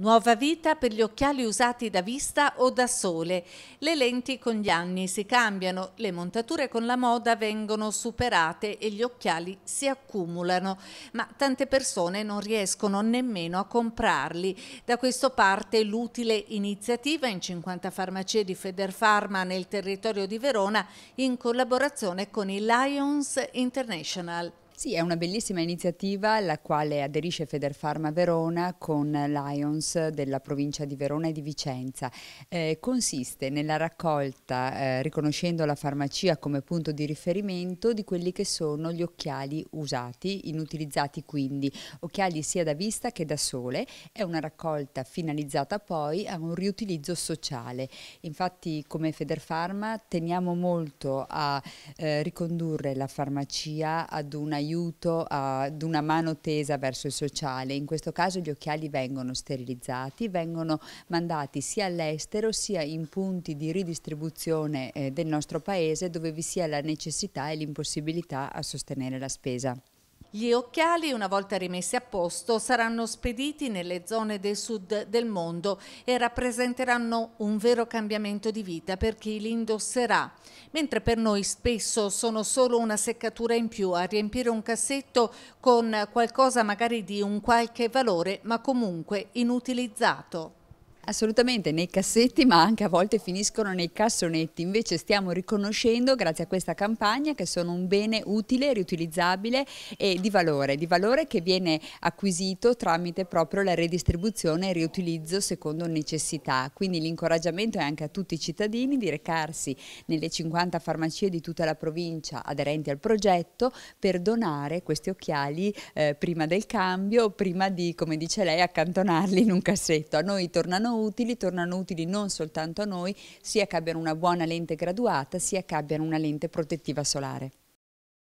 Nuova vita per gli occhiali usati da vista o da sole. Le lenti con gli anni si cambiano, le montature con la moda vengono superate e gli occhiali si accumulano, ma tante persone non riescono nemmeno a comprarli. Da questo parte l'utile iniziativa in 50 farmacie di Federpharma nel territorio di Verona in collaborazione con il Lions International. Sì, è una bellissima iniziativa alla quale aderisce Federfarma Verona con Lions della provincia di Verona e di Vicenza. Eh, consiste nella raccolta, eh, riconoscendo la farmacia come punto di riferimento, di quelli che sono gli occhiali usati, inutilizzati quindi, occhiali sia da vista che da sole. È una raccolta finalizzata poi a un riutilizzo sociale. Infatti come Federfarma teniamo molto a eh, ricondurre la farmacia ad una aiuto ad una mano tesa verso il sociale. In questo caso gli occhiali vengono sterilizzati, vengono mandati sia all'estero sia in punti di ridistribuzione eh, del nostro paese dove vi sia la necessità e l'impossibilità a sostenere la spesa. Gli occhiali, una volta rimessi a posto, saranno spediti nelle zone del sud del mondo e rappresenteranno un vero cambiamento di vita per chi li indosserà, mentre per noi spesso sono solo una seccatura in più a riempire un cassetto con qualcosa magari di un qualche valore, ma comunque inutilizzato. Assolutamente, nei cassetti ma anche a volte finiscono nei cassonetti, invece stiamo riconoscendo grazie a questa campagna che sono un bene utile, riutilizzabile e di valore, di valore che viene acquisito tramite proprio la redistribuzione e riutilizzo secondo necessità, quindi l'incoraggiamento è anche a tutti i cittadini di recarsi nelle 50 farmacie di tutta la provincia aderenti al progetto per donare questi occhiali eh, prima del cambio, prima di, come dice lei, accantonarli in un cassetto. A noi utili, tornano utili non soltanto a noi, sia che abbiano una buona lente graduata, sia che abbiano una lente protettiva solare.